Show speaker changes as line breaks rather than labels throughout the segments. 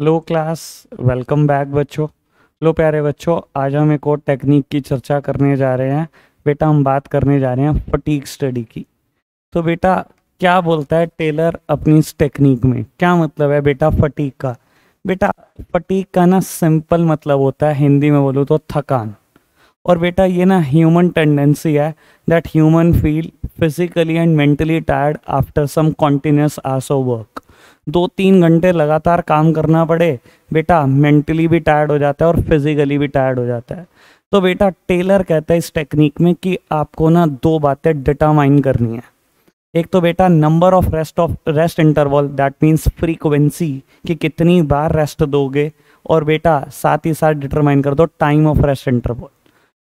Hello class welcome back बच्चों. लो प्यारे बच्चों, आज हम एक और टेक्निक की चर्चा करने जा रहे हैं। बेटा, हम बात करने जा रहे हैं फटीक स्टडी की। तो बेटा, क्या बोलता है टेलर अपनी इस टेक्निक में? क्या मतलब है बेटा फटीक का? बेटा फटीक का ना सिंपल मतलब होता है, हिंदी में बोलूँ तो थकान। और बेटा, ये ना ह्यूमन टेंडेंसी है that human feel physically and mentally tired after some continuous hours of work दो तीन घंटे लगातार काम करना पड़े, बेटा मेंटली भी टायर्ड हो जाता है और फिजिकली भी टायर्ड हो जाता है। तो बेटा टेलर कहता है इस टेक्निक में कि आपको ना दो बातें डिटरमाइन करनी है। एक तो बेटा number of rest of rest interval that means frequency कि कितनी बार रेस्ट दोगे और बेटा साथ ही साथ डिटरमाइन कर दो टाइम ऑफ़ रेस्ट इंटरवल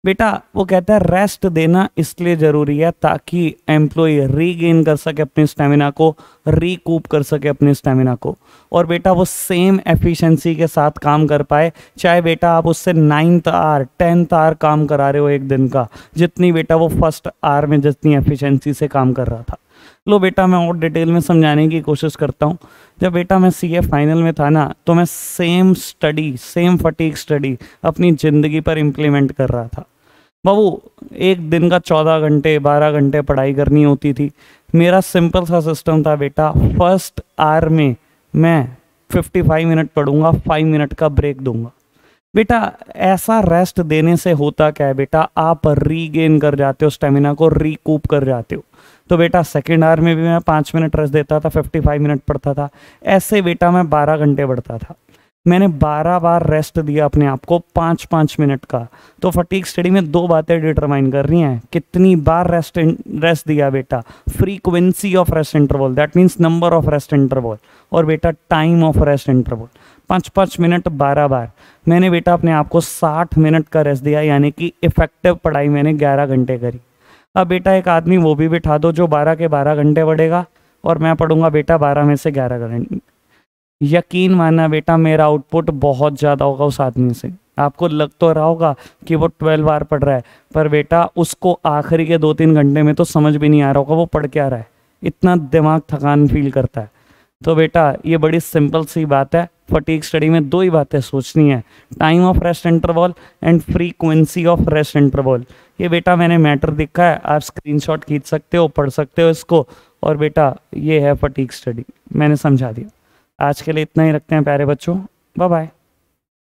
बेटा, वो कहता है रेस्ट देना इसलिए ज़रूरी है ताकि एम्प्लॉय रीगेन कर सके अपने स्टेमिना को रीकूप कर सके अपने स्टेमिना को और बेटा, वो सेम एफिशिएंसी के साथ काम कर पाए। चाहे बेटा, आप उससे नाइन्थ आर टेंथ आर काम करा रहे हो एक दिन का, जितनी बेटा, वो फ़र्स्ट आर में जितनी एफिशिएंसी से काम कर रहा था। लो बेटा, मैं और डिटेल में समझाने की कोशिश करता हूँ। जब बेटा, मैं सी ए फाइनल में था ना तो मैं same study same fatigue study अपनी ज़िंदगी पर इम्प्लीमेंट कर रहा था। बाबू, एक दिन का चौदह घंटे, बारह घंटे पढ़ाई करनी होती थी। मेरा सिंपल सा सिस्टम था बेटा फ़र्स्ट आर में मैं 55 मिनट पढ़ूँगा फाइव मिनट का ब्रेक दूँगा। बेटा, ऐसा रेस्ट देने से होता क्या है बेटा? आप रीगेन कर जाते हो स्टेमिना को रीकूप कर जाते हो। तो बेटा सेकेंड आवर में भी मैं पाँच मिनट रेस्ट देता था फिफ्टी फाइव मिनट पढ़ता था। ऐसे बेटा मैं बारह घंटे पढ़ता था। मैंने बारह बार रेस्ट दिया अपने आप को पाँच पाँच मिनट का। तो फटीक स्टडी में दो बातें डिटरमाइन कर रही हैं। कितनी बार रेस्ट रेस्ट दिया बेटा? Frequency of rest interval that means number of rest interval और बेटा टाइम ऑफ़ रेस्ट इंटरवल पाँच पाँच मिनट बारह बार। मैंने बेटा अपने आप को साठ मिनट का रेस्ट दिया, यानी कि इफ़ेक्टिव पढ़ाई मैंने ग्यारह घंटे करी। अब बेटा एक आदमी वो भी बिठा दो जो बारह के बारह घंटे पढ़ेगा और मैं पढ़ूँगा बेटा बारह में से ग्यारह घंटे। यकीन मानना बेटा, मेरा आउटपुट बहुत ज़्यादा होगा उस आदमी से। आपको लग तो रहा होगा कि वो ट्वेल्व बार पढ़ रहा है, पर बेटा उसको आखिरी के दो तीन घंटे में तो समझ भी नहीं आ रहा होगा, वो पढ़ के आ रहा है। इतना दिमाग थकान फील करता है। तो बेटा, ये बड़ी सिंपल सी बात है फटीक स्टडी में दो ही बातें सोचनी है time of rest interval and frequency of rest interval ये बेटा मैंने मैटर दिखा है, आप स्क्रीनशॉट खींच सकते हो, पढ़ सकते हो इसको, और बेटा, ये है फटीक स्टडी मैंने समझा दिया। आज के लिए इतना ही रखते हैं प्यारे बच्चों। Bye bye